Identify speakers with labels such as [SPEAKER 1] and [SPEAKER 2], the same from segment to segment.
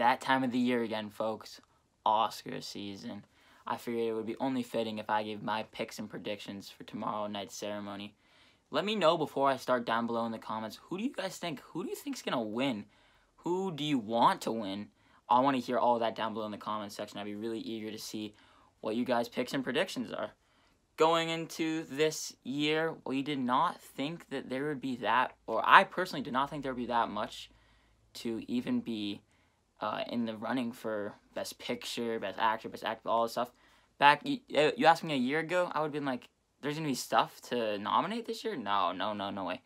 [SPEAKER 1] that time of the year again, folks. Oscar season. I figured it would be only fitting if I gave my picks and predictions for tomorrow night's ceremony. Let me know before I start down below in the comments. Who do you guys think? Who do you think's gonna win? Who do you want to win? I want to hear all that down below in the comments section. I'd be really eager to see what you guys' picks and predictions are. Going into this year, we did not think that there would be that, or I personally did not think there would be that much to even be uh, in the running for Best Picture, Best Actor, Best Actor, all this stuff. Back, you, you asked me a year ago, I would have been like, there's gonna be stuff to nominate this year? No, no, no, no way.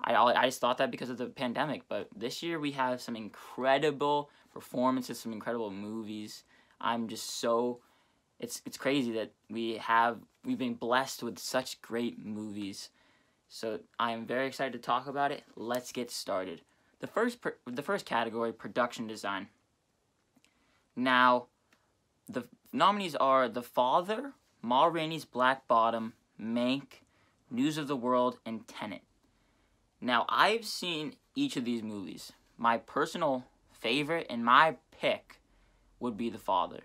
[SPEAKER 1] I, I just thought that because of the pandemic, but this year we have some incredible performances, some incredible movies. I'm just so it's it's crazy that we have we've been blessed with such great movies. So I am very excited to talk about it. Let's get started. The first the first category, production design. Now, the nominees are The Father, Ma Rainey's Black Bottom, Mank, News of the World, and Tenet. Now, I've seen each of these movies. My personal favorite and my pick would be The Father.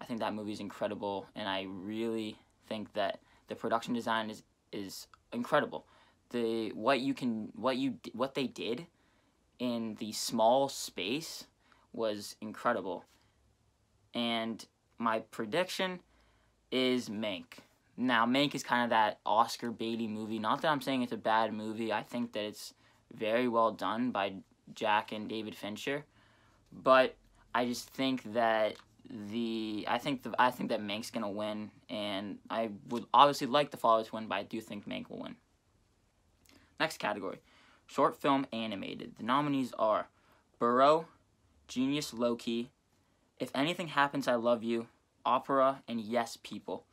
[SPEAKER 1] I think that movie is incredible, and I really think that the production design is is incredible. The what you can what you what they did in the small space was incredible. And my prediction is Mank. Now, Mank is kind of that Oscar baity movie. Not that I'm saying it's a bad movie. I think that it's very well done by Jack and David Fincher. But I just think that the I think the I think that Mank's gonna win, and I would obviously like the Father to win, but I do think Mank will win. Next category, short film animated. The nominees are Burrow, Genius Loci, If Anything Happens, I Love You, Opera, and Yes People.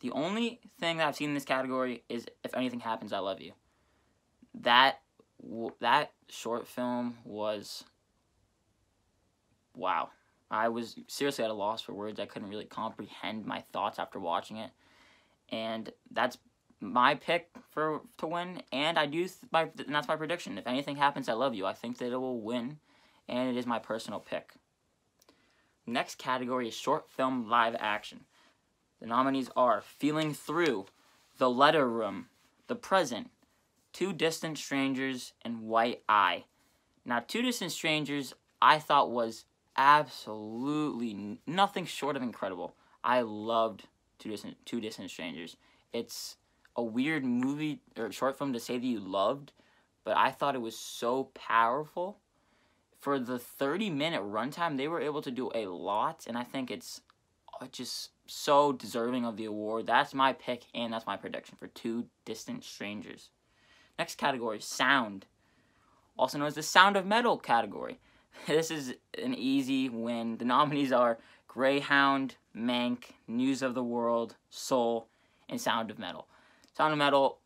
[SPEAKER 1] The only thing that I've seen in this category is If Anything Happens, I Love You. That that short film was wow. I was seriously at a loss for words. I couldn't really comprehend my thoughts after watching it. And that's my pick for to win and I do my that's my prediction. If anything happens, I love you. I think that it will win and it is my personal pick. Next category is short film live action. The nominees are Feeling Through, The Letter Room, The Present, Two Distant Strangers, and White Eye. Now, Two Distant Strangers I thought was absolutely nothing short of incredible. I loved Two Distant Two Distant Strangers. It's a weird movie or short film to say that you loved, but I thought it was so powerful. For the 30 minute runtime, they were able to do a lot, and I think it's uh, just so deserving of the award. That's my pick, and that's my prediction for Two Distant Strangers. Next category, Sound, also known as the Sound of Metal category. This is an easy win. The nominees are Greyhound, Mank, News of the World, Soul, and Sound of Metal. Sound of Metal,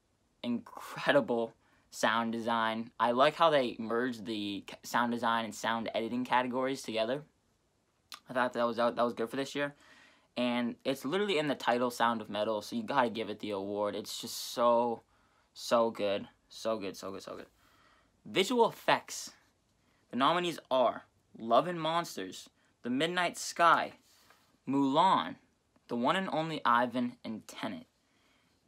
[SPEAKER 1] incredible sound design. I like how they merged the sound design and sound editing categories together. I thought that was that was good for this year. And it's literally in the title Sound of Metal, so you got to give it the award. It's just so so good. So good, so good, so good. Visual effects the nominees are Love and Monsters, The Midnight Sky, Mulan, The One and Only Ivan, and Tenet.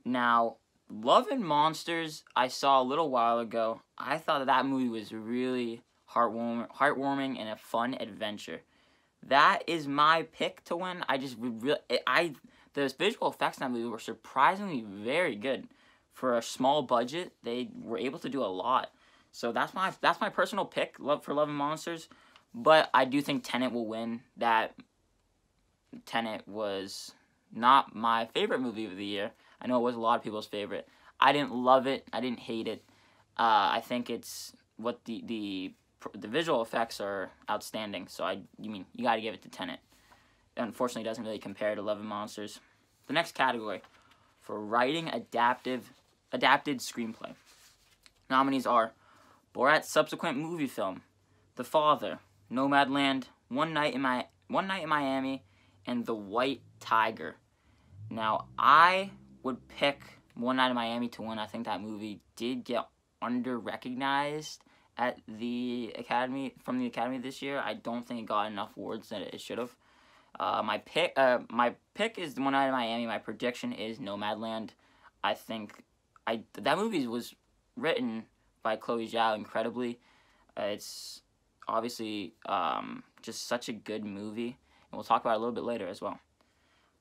[SPEAKER 1] Now, Love and Monsters, I saw a little while ago. I thought that, that movie was really heartwarming, heartwarming and a fun adventure. That is my pick to win. I just really, I the visual effects in that movie were surprisingly very good for a small budget. They were able to do a lot. So that's my that's my personal pick love for Love and Monsters, but I do think Tenet will win. That Tenet was not my favorite movie of the year. I know it was a lot of people's favorite. I didn't love it. I didn't hate it. Uh, I think it's what the the the visual effects are outstanding. So I you mean you got to give it to Tenet. Unfortunately, it doesn't really compare to Love and Monsters. The next category for writing adaptive adapted screenplay. Nominees are Borat's subsequent movie film, The Father, Nomadland, One Night in my One Night in Miami, and The White Tiger. Now, I would pick One Night in Miami to win. I think that movie did get under recognized at the Academy from the Academy this year. I don't think it got enough awards that it should have. Uh, my pick, uh, my pick is One Night in Miami. My prediction is Nomadland. I think I that movie was written by Chloe Zhao incredibly. Uh, it's obviously um, just such a good movie, and we'll talk about it a little bit later as well.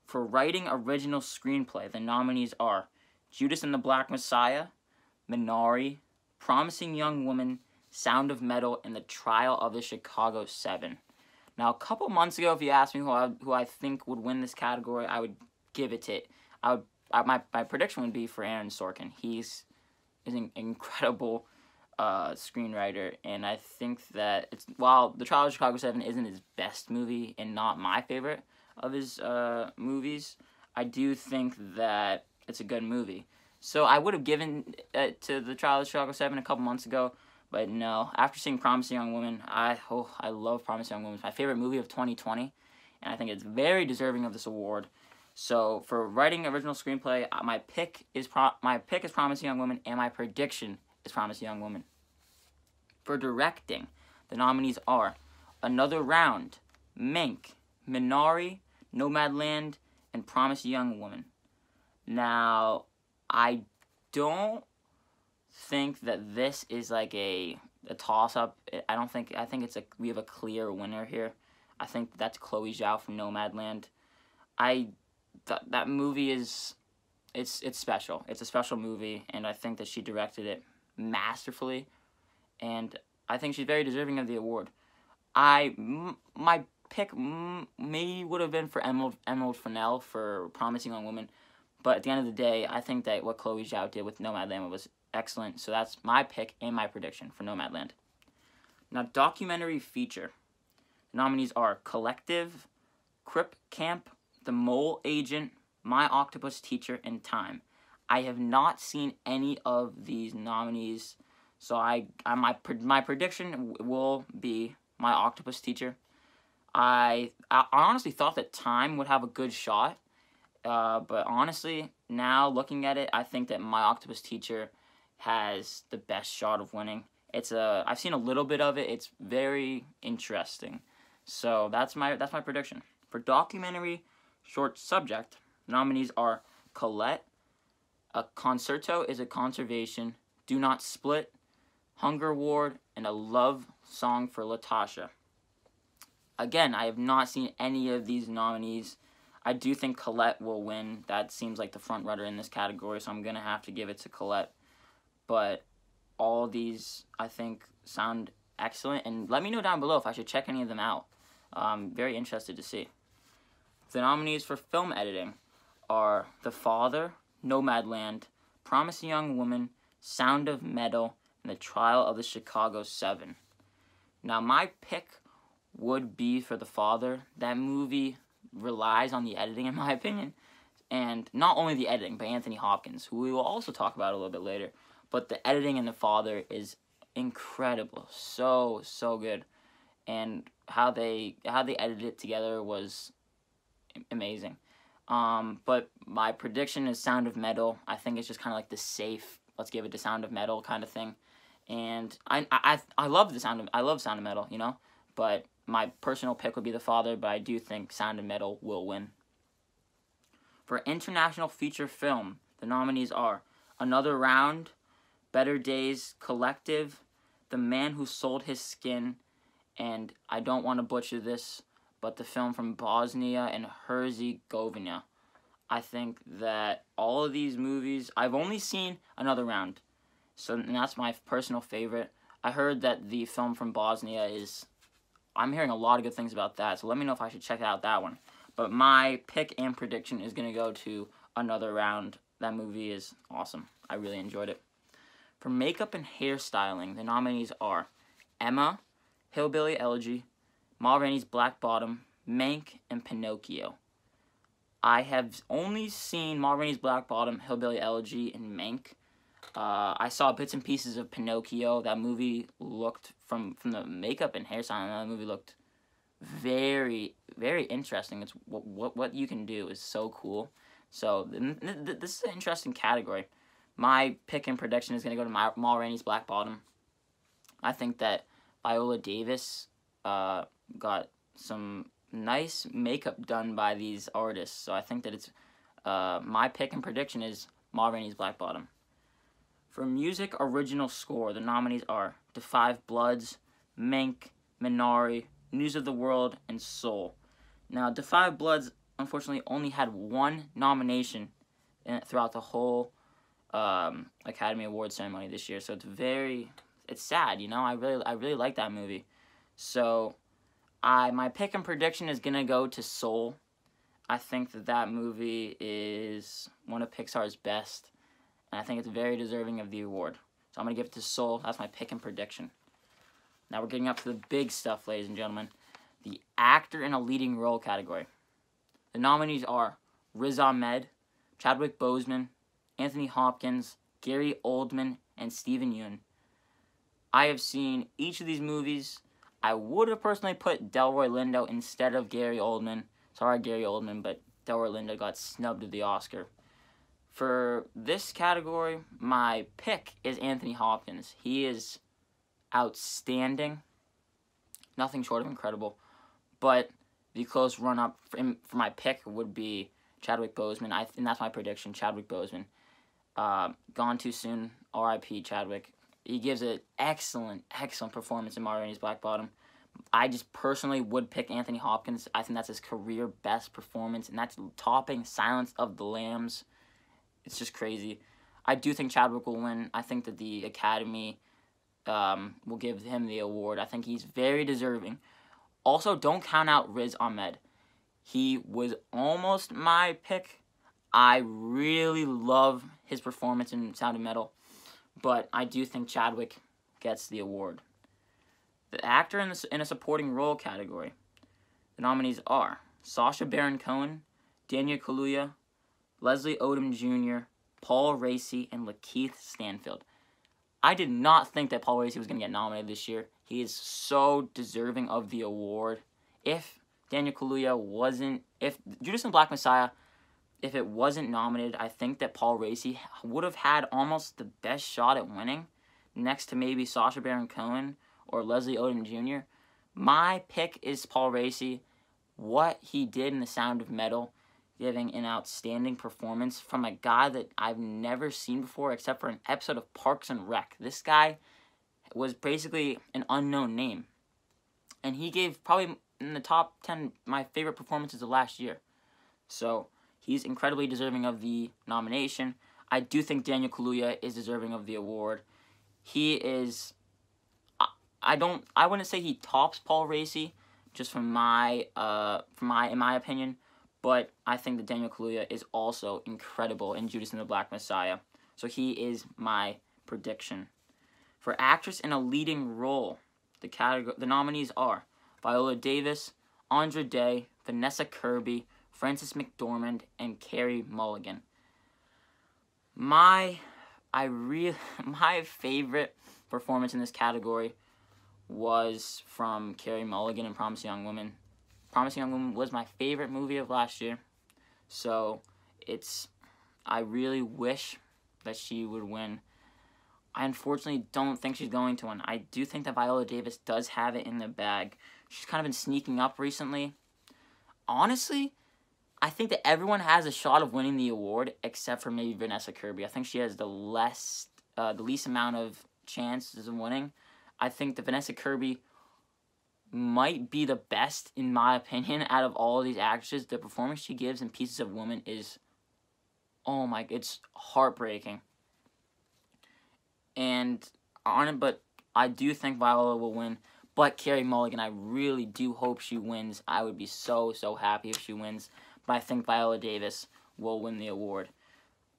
[SPEAKER 1] For writing original screenplay, the nominees are Judas and the Black Messiah, Minari, Promising Young Woman, Sound of Metal, and The Trial of the Chicago Seven. Now, a couple months ago, if you asked me who I, who I think would win this category, I would give it to. I would I, my my prediction would be for Aaron Sorkin. He's is an incredible uh, screenwriter, and I think that it's while The Trial of Chicago Seven isn't his best movie and not my favorite of his uh, movies, I do think that it's a good movie. So I would have given it to The Trial of Chicago Seven a couple months ago, but no. After seeing Promising Young Woman, I oh I love Promising Young Woman. It's my favorite movie of 2020, and I think it's very deserving of this award. So for writing original screenplay, uh, my pick is pro- my pick is Promising Young Woman, and my prediction is Promising Young Woman. For directing, the nominees are Another Round, Mank, Minari, Nomadland, and Promise Young Woman. Now, I don't think that this is like a a toss up. I don't think I think it's a we have a clear winner here. I think that's Chloe Zhao from Nomadland. I that that movie is it's it's special. It's a special movie, and I think that she directed it masterfully, and I think she's very deserving of the award. I my pick maybe would have been for Emerald Emerald Fennell for Promising Young Woman, but at the end of the day, I think that what Chloe Zhao did with Nomadland was excellent. So that's my pick and my prediction for Nomadland. Now, documentary feature. The nominees are Collective, Crip Camp, The Mole Agent, My Octopus Teacher, and Time. I have not seen any of these nominees, so I, I my my prediction will be My Octopus Teacher. I I honestly thought that Time would have a good shot, uh, but honestly, now looking at it, I think that My Octopus Teacher has the best shot of winning. It's a I've seen a little bit of it. It's very interesting. So that's my that's my prediction. For documentary short subject, nominees are Colette, A Concerto is a Conversation, Do Not Split, Hunger Ward, and A Love Song for Latasha. Again, I have not seen any of these nominees. I do think Colette will win. That seems like the front runner in this category, so I'm gonna have to give it to Colette. But all these, I think, sound excellent. And let me know down below if I should check any of them out. I'm very interested to see. The nominees for film editing are The Father, Nomadland, Promising Young Woman, Sound of Metal, and The Trial of the Chicago Seven. Now, my pick would be for The Father. That movie relies on the editing, in my opinion. And not only the editing, but Anthony Hopkins, who we will also talk about a little bit later. But the editing in The Father is incredible. So, so good. And how they how they edited it together was amazing. Um, but my prediction is Sound of Metal. I think it's just kind of like the safe, let's give it to Sound of Metal kind of thing. And I, I, I love the sound of, I love Sound of Metal, you know, but my personal pick would be The Father, but I do think Sound of Metal will win. For international feature film, the nominees are Another Round, Better Days, Collective, The Man Who Sold His Skin, and I don't want to butcher this, but the film from Bosnia and Herzegovina. I think that all of these movies, I've only seen Another Round, so that's my personal favorite. I heard that the film from Bosnia is, I'm hearing a lot of good things about that, so let me know if I should check out that one. But my pick and prediction is going to go to Another Round. That movie is awesome. I really enjoyed it. For makeup and hairstyling, the nominees are Emma, Hillbilly Elegy, Ma Rainey's Black Bottom, Mank, and Pinocchio. I have only seen Ma Rainey's Black Bottom, Hillbilly Elegy, and Mank. Uh, I saw bits and pieces of Pinocchio. That movie looked from from the makeup and hairstyling. That movie looked very very interesting. It's what what what you can do is so cool. So th- th- this is an interesting category. My pick and prediction is gonna go to Ma Rainey's Black Bottom. I think that Viola Davis uh, got some nice makeup done by these artists. So I think that it's uh, my pick and prediction is Ma Rainey's Black Bottom. For music original score, the nominees are The Five Bloods, Mank, Minari, News of the World, and Soul. Now, The 5 Bloods unfortunately only had one nomination in, throughout the whole um, Academy Award ceremony this year, so it's very, it's sad, you know. I really, I really like that movie. So, I my pick and prediction is gonna go to Soul. I think that that movie is one of Pixar's best, and I think it's very deserving of the award. So I'm gonna give it to Soul. That's my pick and prediction. Now we're getting up to the big stuff, ladies and gentlemen the actor in a leading role category. The nominees are Riz Ahmed, Chadwick Boseman, Anthony Hopkins, Gary Oldman, and Steven Yeun. I have seen each of these movies. I would have personally put Delroy Lindo instead of Gary Oldman. Sorry, Gary Oldman, but Delroy Lindo got snubbed of the Oscar. For this category, my pick is Anthony Hopkins. He is outstanding. Nothing short of incredible. But the close run up for, for my pick would be Chadwick Boseman. I think that's my prediction. Chadwick Boseman. Uh, gone too soon. R.I.P. Chadwick. He gives an excellent, excellent performance in Ma Rainey's Black Bottom. I just personally would pick Anthony Hopkins. I think that's his career best performance, and that's topping Silence of the Lambs. It's just crazy. I do think Chadwick will win. I think that the Academy um, will give him the award. I think he's very deserving. Also, don't count out Riz Ahmed. He was almost my pick. I really love his performance in Sound of Metal, but I do think Chadwick gets the award. The actor in, the, in a supporting role category. The nominees are Sacha Baron Cohen, Daniel Kaluuya, Leslie Odom Jr., Paul Raci, and Lakeith Stanfield. I did not think that Paul Raci was going to get nominated this year. He is so deserving of the award. If Daniel Kaluuya wasn't, if Judas and Black Messiah, if it wasn't nominated, I think that Paul Raci would have had almost the best shot at winning, next to maybe Sacha Baron Cohen or Leslie Odom Jr. My pick is Paul Raci. What he did in The Sound of Metal, giving an outstanding performance from a guy that I've never seen before except for an episode of Parks and Rec. This guy was basically an unknown name. And he gave probably in the top 10 my favorite performances of last year. So he's incredibly deserving of the nomination. I do think Daniel Kaluuya is deserving of the award. He is. I, I don't. I wouldn't say he tops Paul Raci, just from my uh from my in my opinion, but I think that Daniel Kaluuya is also incredible in Judas and the Black Messiah. So he is my prediction. For actress in a leading role, the category the nominees are Viola Davis, Andra Day, Vanessa Kirby, Frances McDormand, and Carey Mulligan. My I really my favorite performance in this category was from Carey Mulligan in Promising Young Woman. Promising Young Woman was my favorite movie of last year. So it's I really wish that she would win I unfortunately don't think she's going to win. I do think that Viola Davis does have it in the bag. She's kind of been sneaking up recently. Honestly, I think that everyone has a shot of winning the award except for maybe Vanessa Kirby. I think she has the less, uh, the least amount of chances of winning. I think that Vanessa Kirby might be the best, in my opinion, out of all of these actresses. The performance she gives in Pieces of Woman is, oh my, it's heartbreaking. And on it, but I do think Viola will win. But Carey Mulligan, I really do hope she wins. I would be so, so happy if she wins. But I think Viola Davis will win the award.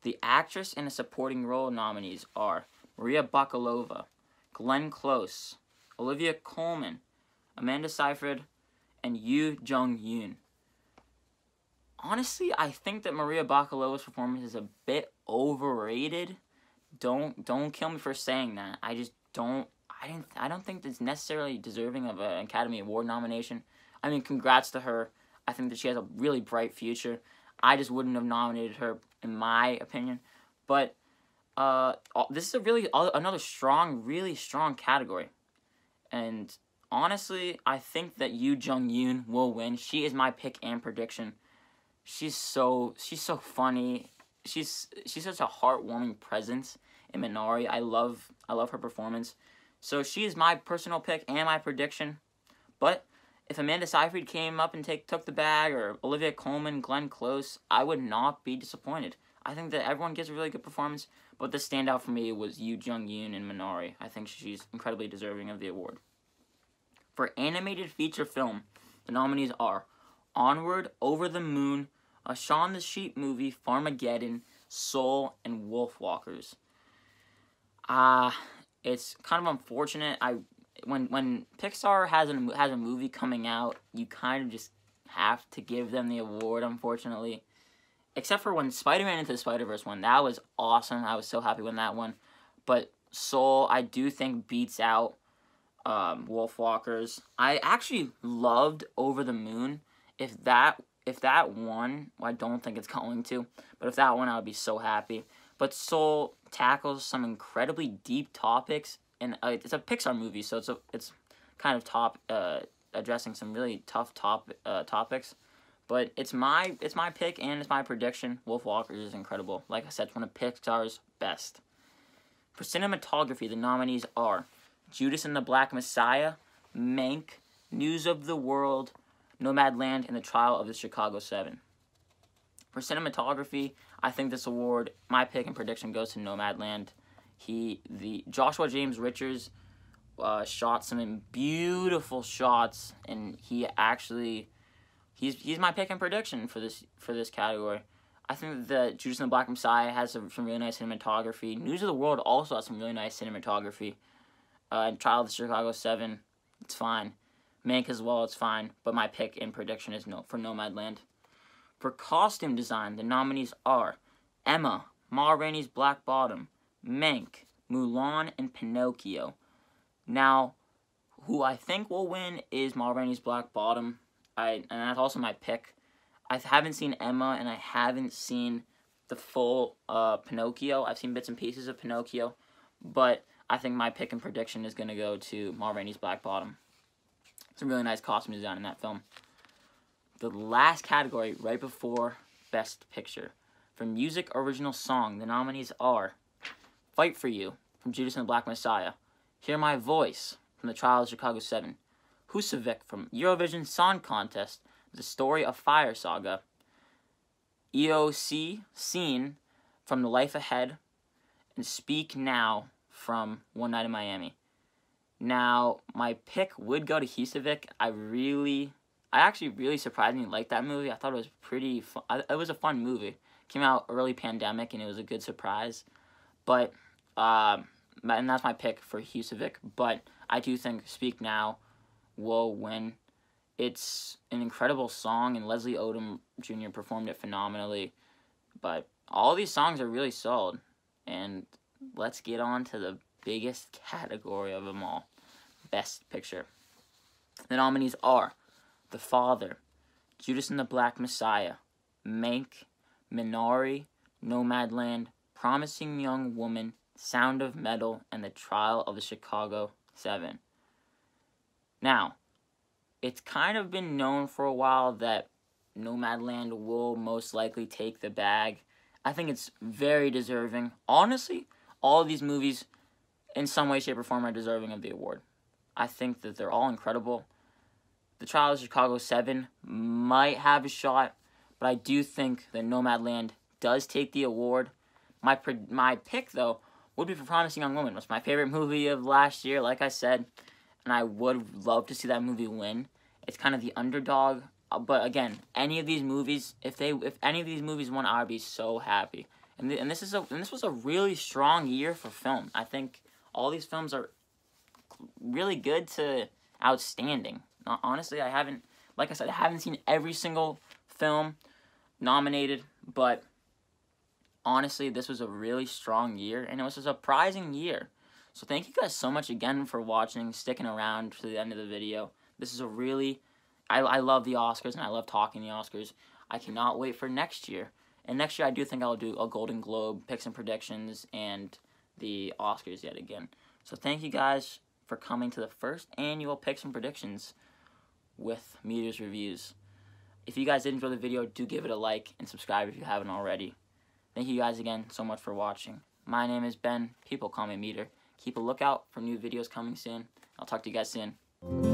[SPEAKER 1] The actress in a supporting role nominees are Maria Bakalova, Glenn Close, Olivia Colman, Amanda Seyfried, and Yoo Jung Yoon. Honestly, I think that Maria Bakalova's performance is a bit overrated don't don't kill me for saying that. I just don't. I didn't. I don't think that's necessarily deserving of an Academy Award nomination. I mean, congrats to her. I think that she has a really bright future. I just wouldn't have nominated her, in my opinion. But uh, this is a really another strong, really strong category. And honestly, I think that Yu Jung Yoon will win. She is my pick and prediction. She's so she's so funny. She's she's such a heartwarming presence in Minari. I love I love her performance. So she is my personal pick and my prediction. But if Amanda Seyfried came up and take took the bag, or Olivia Colman, Glenn Close, I would not be disappointed. I think that everyone gives a really good performance, but the standout for me was Yu Jung Yoon and Minari. I think she's incredibly deserving of the award. For animated feature film, the nominees are Onward, Over the Moon, a Shaun the Sheep movie, Farmageddon, Soul, and Wolfwalkers. Ah, uh, it's kind of unfortunate. I when when Pixar has a has a movie coming out, you kind of just have to give them the award. Unfortunately, except for when Spider-Man into the Spider-Verse one, that was awesome. I was so happy when that one. But Soul, I do think beats out um, Wolfwalkers. I actually loved Over the Moon. If that if that won, well, I don't think it's going to, but if that one, I would be so happy. But Soul tackles some incredibly deep topics, and uh, it's a Pixar movie, so it's a it's kind of top uh, addressing some really tough top uh, topics. But it's my it's my pick and it's my prediction. Wolfwalkers is incredible. Like I said, it's one of Pixar's best. For cinematography, the nominees are Judas and the Black Messiah, Mank, News of the World, Nomadland, and The Trial of the Chicago Seven. For cinematography, I think this award, my pick and prediction, goes to Nomadland. He, the Joshua James Richards, uh, shot some beautiful shots, and he actually, he's he's my pick and prediction for this for this category. I think that Judas and the Black Messiah has some, some really nice cinematography. News of the World also has some really nice cinematography. Uh, and Trial of the Chicago Seven, it's fine. Mank as well, it's fine. But my pick and prediction is no for Nomadland. For costume design, the nominees are Emma, Ma Rainey's Black Bottom, Mank, Mulan, and Pinocchio. Now, who I think will win is Ma Rainey's Black Bottom. I and that's also my pick. I haven't seen Emma and I haven't seen the full uh, Pinocchio. I've seen bits and pieces of Pinocchio, but I think my pick and prediction is going to go to Ma Rainey's Black Bottom. Some really nice costume design in that film. The last category, right before Best Picture. For Music Original Song, the nominees are Fight For You from Judas and the Black Messiah, Hear My Voice from The Trial of Chicago 7, Husavik from Eurovision Song Contest, The Story of Fire Saga, EOC Scene from The Life Ahead, and Speak Now from One Night in Miami. Now, my pick would go to Husavik. I really, I actually really surprisingly liked that movie. I thought it was pretty fun. It was a fun movie. Came out early pandemic and it was a good surprise. But, um, and that's my pick for Husavik. But I do think Speak Now will win. It's an incredible song, and Leslie Odom Jr. performed it phenomenally. But all these songs are really solid. And let's get on to the biggest category of them all Best Picture. The nominees are The Father, Judas and the Black Messiah, Mank, Minari, Nomadland, Promising Young Woman, Sound of Metal, and The Trial of the Chicago Seven. Now, it's kind of been known for a while that Nomadland will most likely take the bag. I think it's very deserving. Honestly, all of these movies, in some way, shape, or form, are deserving of the award. I think that they're all incredible. The Trial of Chicago 7 might have a shot, but I do think that Nomadland does take the award. My my pick, though, would be for Promising Young Woman. It's my favorite movie of last year, like I said, and I would love to see that movie win. It's kind of the underdog, uh, but again, any of these movies, if they if any of these movies won, I would be so happy. And, th- and this is a and this was a really strong year for film. I think all these films are really good to outstanding. Honestly, I haven't like I said, I haven't seen every single film nominated, but honestly, this was a really strong year and it was a surprising year. So thank you guys so much again for watching, sticking around to the end of the video. This is a really I, I love the Oscars and I love talking the Oscars. I cannot wait for next year. And next year, I do think I'll do a Golden Globe picks and predictions and the Oscars yet again. So thank you guys. for coming to the first annual Picks and Predictions with Meter's Reviews. If you guys did enjoy the video, do give it a like and subscribe if you haven't already. Thank you guys again so much for watching. My name is Ben. People call me Meter. Keep a lookout for new videos coming soon. I'll talk to you guys soon.